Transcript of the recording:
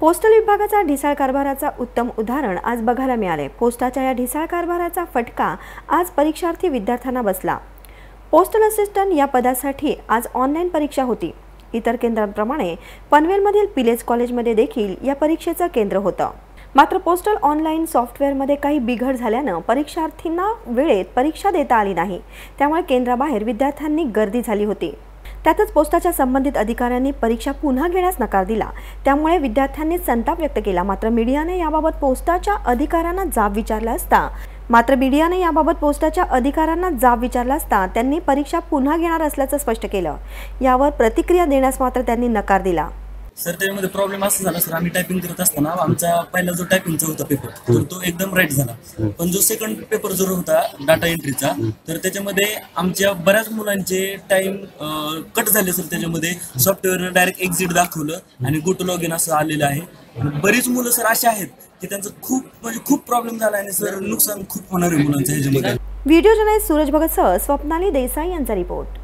Postal विभागाचा ढिसाळ कारभाराचा उत्तम उदाहरण आज बघायला मिळाले. पोस्टाच्या या ढिसाळ कारभाराचा फटका आज परीक्षार्थी विद्यार्थ्यांना बसला. पोस्टल असिस्टंट या पदासाठी आज ऑनलाईन परीक्षा होती. इतर केंद्रांप्रमाणे पनवेलमधील पिलेज कॉलेजमध्ये देखील या परीक्षेचं केंद्र होतं. मात्र पोस्टल ऑनलाईन सॉफ्टवेअरमध्ये काही बिघड झाल्यानं परीक्षार्थींना वेळेत परीक्षा देता आली नाही. त्यामुळे केंद्राबाहेर विद्यार्थ्यांनी गर्दी झाली होती. त्यातच पोस्टाच्या संबंधित अधिकाऱ्यांनी परीक्षा पुन्हा घेण्यास नकार दिला. त्यामुळे विद्यार्थ्यांनी संताप व्यक्त केला. मात्र मीडियाने याबाबत पोस्टाच्या अधिकाऱ्यांना जाब विचारला असता. मात्र मीडियाने याबाबत पोस्टाच्या अधिकाऱ्यांना जाब विचारला असता त्यांनी परीक्षा पुन्हा घेणार असल्याचं स्पष्ट केलं. यावर प्रतिक्रिया देण्यास मात्र त्यांनी नकार दिला. सर त्याच्यामध्ये प्रॉब्लेम असं झाला सर आम्ही टायपिंग करत असताना आमचा पहिला जो टायपिंगचा होता पेपर तर तो एकदम राईट झाला. पण जो सेकंड पेपर जो होता डाटा एंट्रीचा तर त्याच्यामध्ये आमच्या बऱ्याच मुलांचे टाइम कट झाले सर त्याच्यामध्ये सॉफ्टवेअर डायरेक्ट एक्झिट दाखवलं आणि गो टू लॉग इन असं आलेलं आहे. आणि बरीच मुलं सर अशी आहेत की त्यांचं खूप म्हणजे खूप प्रॉब्लेम झाला आणि सर नुकसान खूप होणार आहे मुलांचं ह्याच्यामध्ये. व्हिडिओ जर्नलिस्ट सूरज भगतसह स्वप्नाली देसाई यांचा रिपोर्ट